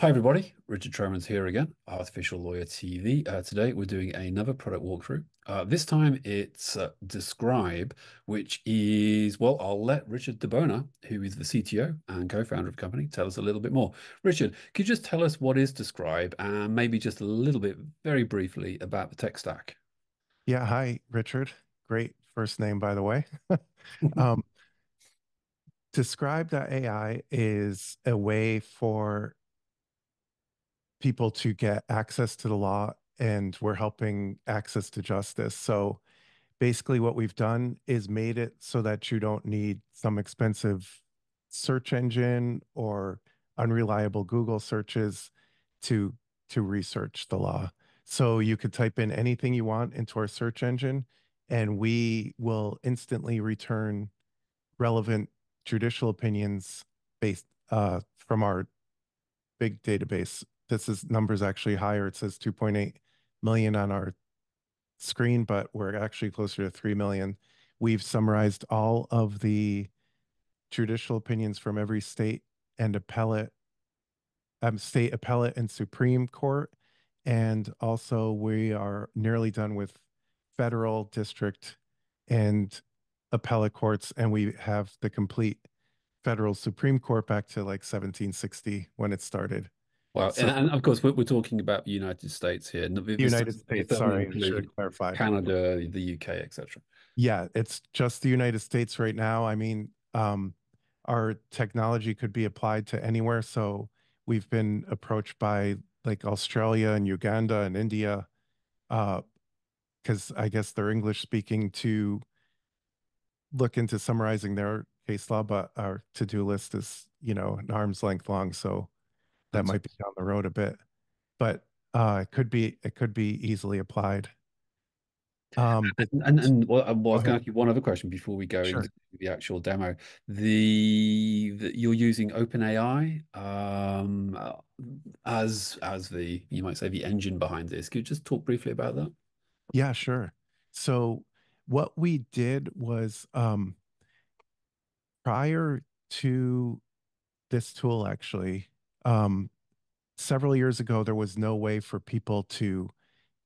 Hi, everybody. Richard Tromans here again, Artificial Lawyer TV. Uh, today, we're doing another product walkthrough. Uh, this time, it's uh, Descrybe, which is, well, I'll let Richard DiBona, who is the CTO and co-founder of the company, tell us a little bit more. Richard, could you just tell us what is Descrybe and maybe just a little bit, very briefly, about the tech stack? Yeah. Hi, Richard. Great first name, by the way. um, Descrybe.ai is a way for people to get access to the law and we're helping access to justice. So basically what we've done is made it so that you don't need some expensive search engine or unreliable Google searches to to research the law. So you could type in anything you want into our search engine and we will instantly return relevant judicial opinions based uh, from our big database this is numbers actually higher. It says 2.8 million on our screen, but we're actually closer to 3 million. We've summarized all of the judicial opinions from every state and appellate, um, state appellate and Supreme Court. And also we are nearly done with federal district and appellate courts. And we have the complete federal Supreme Court back to like 1760 when it started. Well, so, and, of course, we're, we're, talking about the United States here. United States, sorry, I should clarify. Canada, the UK, etc. Yeah, it's just the United States right now. I mean, um, our technology could be applied to anywhere. So we've been approached by like Australia and Uganda and India, because uh, I guess they're English speaking to look into summarizing their case law, but our to-do list is, you know, an arm's length long. So that might be down the road a bit, but uh, it could be it could be easily applied. Um, and and, and well, I was going to ask you one other question before we go sure. into the actual demo. The, the you're using OpenAI um, as as the you might say the engine behind this. Could you just talk briefly about that? Yeah, sure. So what we did was um, prior to this tool actually um, several years ago, there was no way for people to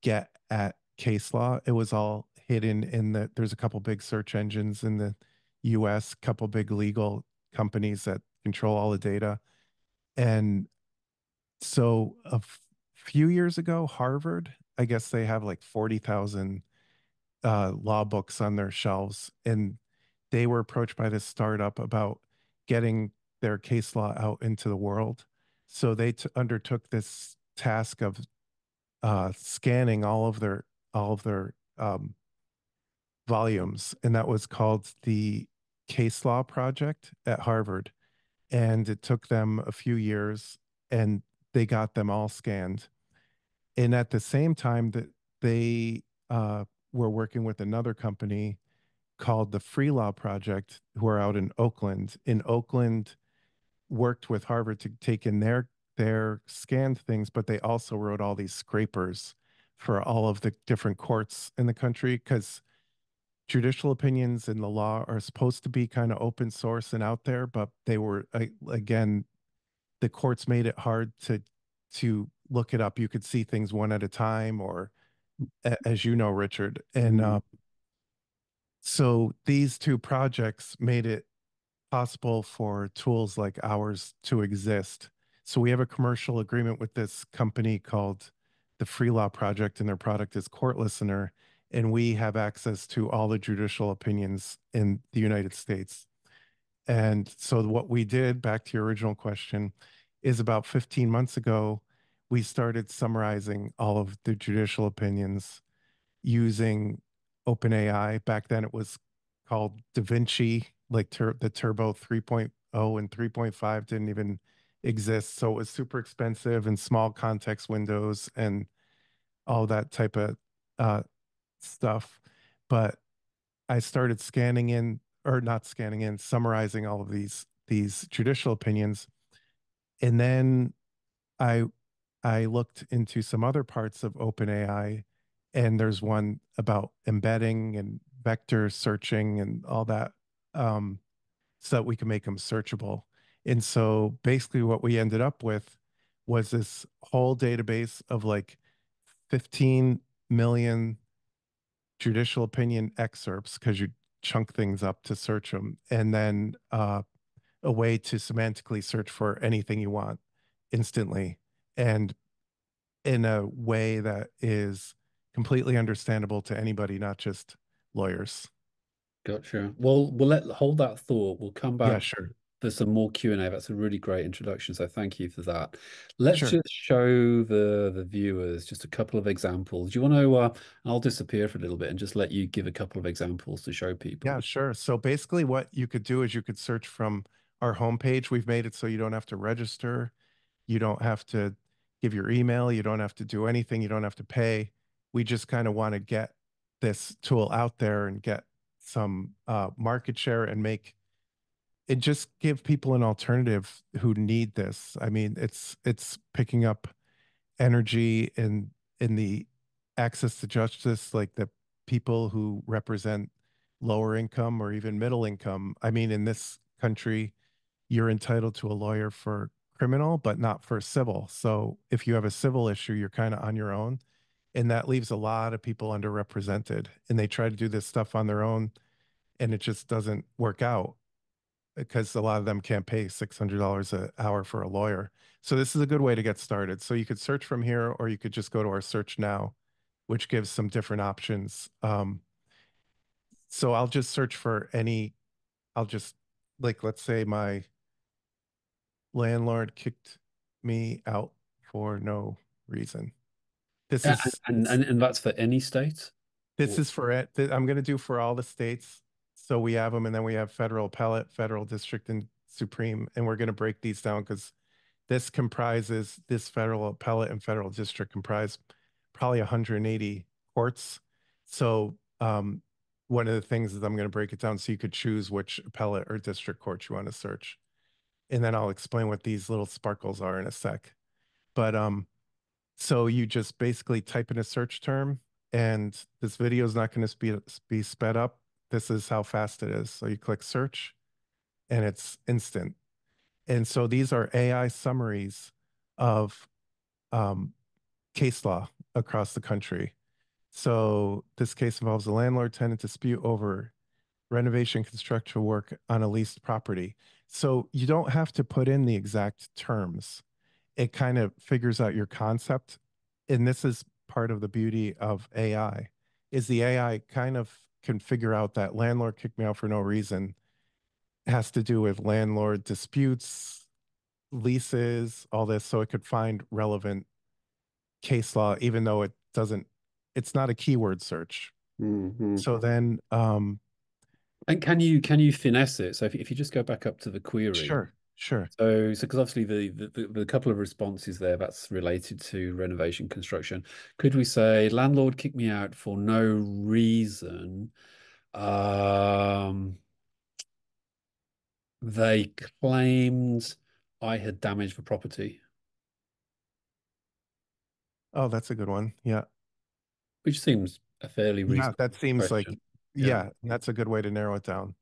get at case law. It was all hidden in the, there's a couple big search engines in the US, couple big legal companies that control all the data. And so a few years ago, Harvard, I guess they have like 40,000 uh, law books on their shelves. And they were approached by this startup about getting their case law out into the world. So they undertook this task of uh, scanning all of their all of their um, volumes, and that was called the Case Law Project at Harvard. And it took them a few years, and they got them all scanned. And at the same time that they uh, were working with another company called the Free Law Project, who are out in Oakland. In Oakland, worked with Harvard to take in their their scanned things, but they also wrote all these scrapers for all of the different courts in the country because judicial opinions in the law are supposed to be kind of open source and out there, but they were again the courts made it hard to to look it up. You could see things one at a time, or as you know, Richard, and uh, so these two projects made it possible for tools like ours to exist. So we have a commercial agreement with this company called the Free Law Project, and their product is CourtListener. And we have access to all the judicial opinions in the United States. And so what we did, back to your original question, is about 15 months ago, we started summarizing all of the judicial opinions using OpenAI. Back then it was called DaVinci like tur- the Turbo 3.0 and 3.5 didn't even exist. So it was super expensive and small context windows and all that type of uh, stuff. But I started scanning in, or not scanning in, summarizing all of these these judicial opinions, and then I I looked into some other parts of OpenAI, and there's one about embedding and vector searching and all that um, so that we can make them searchable. And so basically what we ended up with was this whole database of like 15 million judicial opinion excerpts because you chunk things up to search them, and then uh, a way to semantically search for anything you want instantly and in a way that is completely understandable to anybody, not just lawyers. Gotcha. Well, we'll let hold that thought. We'll come back Yeah, sure. for some more Q&A. That's a really great introduction, so thank you for that. Let's Sure. just show the the viewers just a couple of examples. Do you want to, uh, I'll disappear for a little bit and just let you give a couple of examples to show people. Yeah, sure. So basically what you could do is you could search from our homepage. We've made it so you don't have to register. You don't have to give your email. You don't have to do anything. You don't have to pay. We just kind of want to get this tool out there and get some uh, market share and make it just give people an alternative who need this. I mean, it's it's picking up energy in in the access to justice, like the people who represent lower income or even middle income. I mean, in this country, you're entitled to a lawyer for criminal, but not for civil. So if you have a civil issue, you're kind of on your own. And that leaves a lot of people underrepresented. And they try to do this stuff on their own, and it just doesn't work out because a lot of them can't pay $600 an hour for a lawyer. So this is a good way to get started. So you could search from here, or you could just go to our search now, which gives some different options. Um, so I'll just search for any, I'll just like, let's say my landlord kicked me out for no reason. This is and, and and that's for any state? this is for it. I'm going to do for all the states. So we have them, and then we have federal appellate, federal district, and supreme, and we're going to break these down because this comprises this federal appellate and federal district comprise probably 180 courts. So um, one of the things is I'm going to break it down so you could choose which appellate or district court you want to search, and then I'll explain what these little sparkles are in a sec. But um, so you just basically type in a search term, and this video is not going to be be sped up. This is how fast it is. So you click search, and it's instant. And so these are AI summaries of um, case law across the country. So this case involves a landlord tenant dispute over renovation construction work on a leased property. So you don't have to put in the exact terms. It kind of figures out your concept. And this is part of the beauty of AI is the AI kind of can figure out that landlord kicked me out for no reason has to do with landlord disputes, leases, all this. So it could find relevant case law, even though it doesn't, it's not a keyword search. Mhm. So then, um, And can you can you finesse it? So if, if you just go back up to the query. sure, sure. So, so because obviously the, the the couple of responses there that's related to renovation construction. Could we say landlord kicked me out for no reason? Um, they claimed I had damaged the property, Oh, that's a good one. Yeah. which seems a fairly Yeah, reasonable that seems like. Yeah. yeah, that's a good way to narrow it down.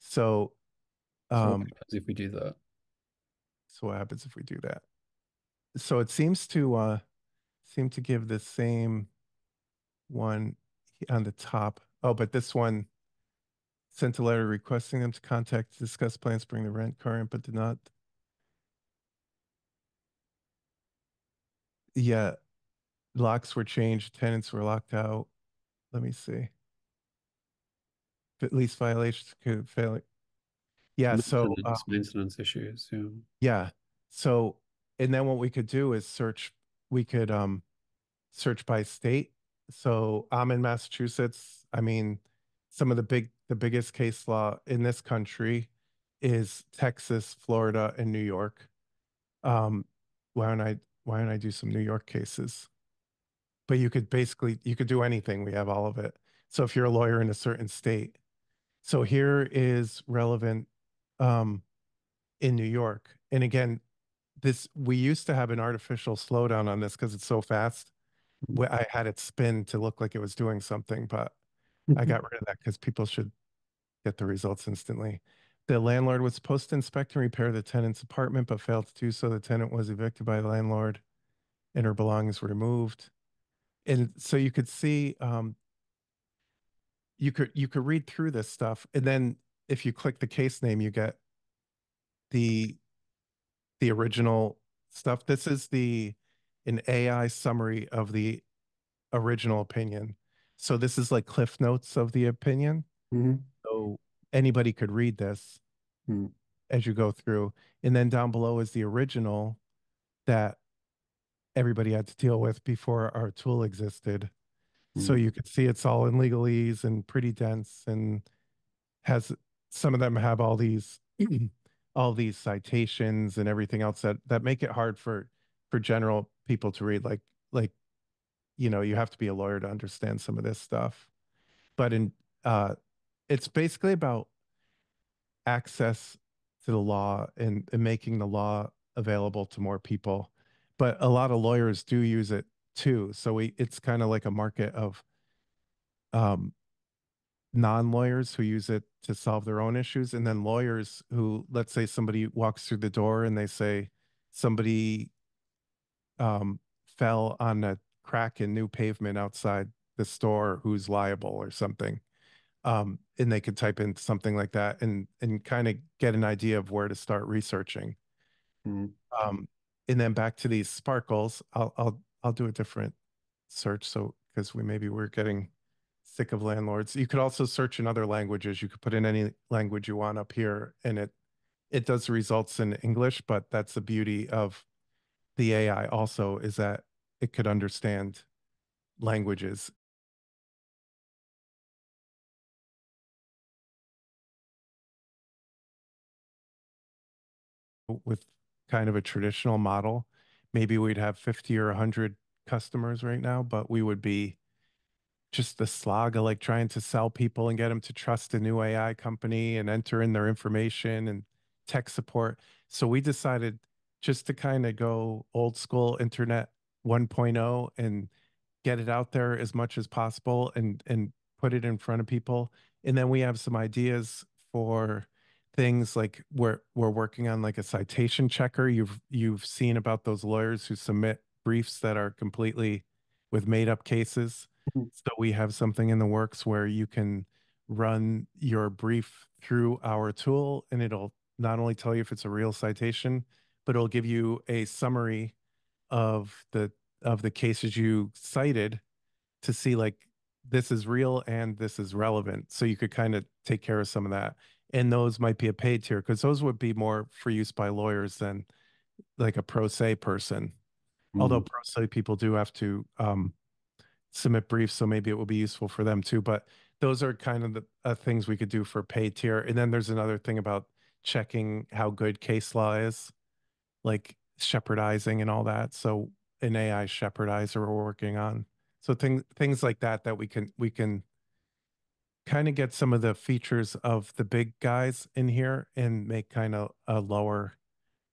So, So what um, happens if we do that? so what happens if we do that? So it seems to uh seem to give the same one on the top. Oh, but this one sent a letter requesting them to contact, discuss plans to bring the rent current, but did not. Yeah, locks were changed, tenants were locked out. Let me see. At least violations could fail. Yeah, so uh, Maintenance, issues. Yeah. yeah. So and then what we could do is search we could um search by state. So I'm in Massachusetts. I mean, some of the big the biggest case law in this country is Texas, Florida, and New York. Um, why don't I why don't I do some New York cases? But you could basically you could do anything. We have all of it. So if you're a lawyer in a certain state. So here is relevant um in New York. And again, this we used to have an artificial slowdown on this because it's so fast. I had it spin to look like it was doing something, but I got rid of that because people should get the results instantly. The landlord was supposed to inspect and repair the tenant's apartment, but failed to do so. The tenant was evicted by the landlord and her belongings were removed. And so you could see, um, you could you could read through this stuff, and then if you click the case name, you get the the original stuff. This is the an AI summary of the original opinion. So this is like cliff notes of the opinion. Mhm. So anybody could read this Hmm. as you go through. And then down below is the original that everybody had to deal with before our tool existed. So Hmm. you could see it's all in legalese and pretty dense and has some of them have all these all these citations and everything else that that make it hard for for general people to read like like you know you have to be a lawyer to understand some of this stuff. But in uh it's basically about access to the law and, and making the law available to more people. But a lot of lawyers do use it too. So we it's kind of like a market of um non-lawyers who use it to solve their own issues and then lawyers who let's say somebody walks through the door and they say somebody um fell on a crack in new pavement outside the store who's liable or something um and they could type in something like that and and kind of get an idea of where to start researching Hmm. um and then back to these sparkles i'll i'll i'll do a different search so because we maybe we're getting sick of landlords. You could also search in other languages. You could put in any language you want up here and it it does results in english but that's the beauty of the ai also is that it could understand languages. With kind of a traditional model maybe we'd have 50 or 100 customers right now but we would be just the slog of like trying to sell people and get them to trust a new AI company and enter in their information and tech support. So we decided just to kind of go old school internet 1.0 and get it out there as much as possible and and put it in front of people. And then we have some ideas for things like we're we're working on like a citation checker. You've you've seen about those lawyers who submit briefs that are completely with made up cases. Mhm. So we have something in the works where you can run your brief through our tool and it'll not only tell you if it's a real citation, but it'll give you a summary of the of the cases you cited to see like this is real and this is relevant. So you could kind of take care of some of that. And those might be a paid tier because those would be more for use by lawyers than like a pro se person. Although Hmm. pro se people do have to um, submit briefs, so maybe it will be useful for them too. But those are kind of the uh, things we could do for pay tier. And then there's another thing about checking how good case law is, like shepardizing and all that. So an AI shepardizer we're working on. So things things like that that we can we can kind of get some of the features of the big guys in here and make kind of a lower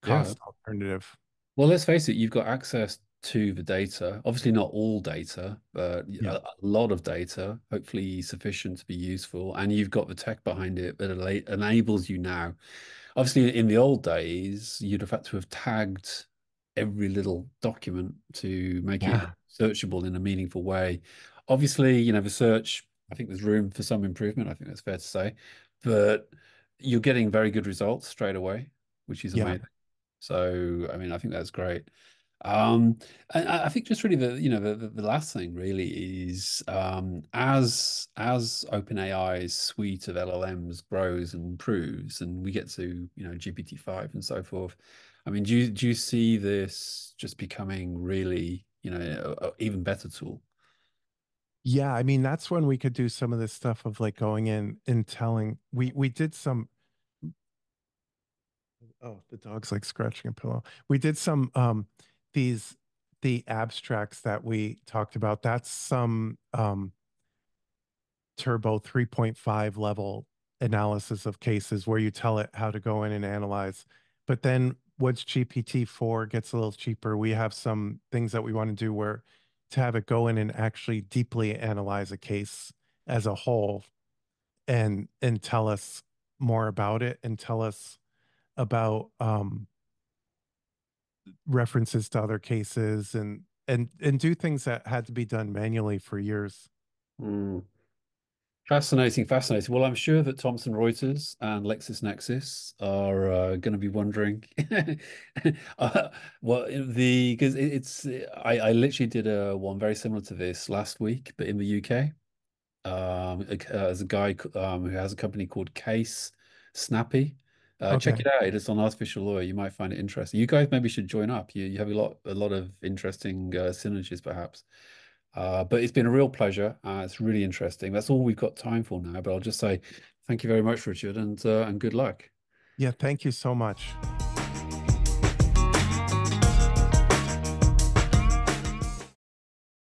Yeah. cost alternative. Well, let's face it, you've got access to the data. Obviously, not all data, but Yeah. a, a lot of data, hopefully sufficient to be useful. And you've got the tech behind it that enables you now. Obviously, in the old days, you'd have had to have tagged every little document to make it searchable in a meaningful way. Obviously, you know, the search, I think there's room for some improvement. I think that's fair to say. But you're getting very good results straight away, which is Yeah. amazing. So, I mean, I think that's great. Um, and I think just really the, you know, the, the, last thing really is um, as as OpenAI's suite of LLMs grows and improves, and we get to, you know, GPT-5 and so forth. I mean, do you do you see this just becoming really, you know, a, a even better tool? Yeah, I mean that's when we could do some of this stuff of like going in and telling we we did some oh the dog's like scratching a pillow. We did some um these the abstracts that we talked about. That's some um Turbo 3.5 level analysis of cases where you tell it how to go in and analyze. But then once GPT-4 gets a little cheaper, we have some things that we want to do where to have it go in and actually deeply analyze a case as a whole and and tell us more about it and tell us about um, references to other cases and and and do things that had to be done manually for years. Mm. Fascinating, fascinating. Well, I'm sure that Thomson Reuters and LexisNexis are uh, going to be wondering. uh, well, the because it, it's I, I literally did a one very similar to this last week, but in the UK. Um, as a guy um, who has a company called Case Snappy. Uh, check it out. It's on Artificial Lawyer. You might find it interesting. You guys maybe should join up. You you have a lot a lot of interesting uh, synergies, perhaps. Uh, but it's been a real pleasure. Uh, it's really interesting. That's all we've got time for now. But I'll just say thank you very much, Richard, and uh, and good luck. Yeah, thank you so much.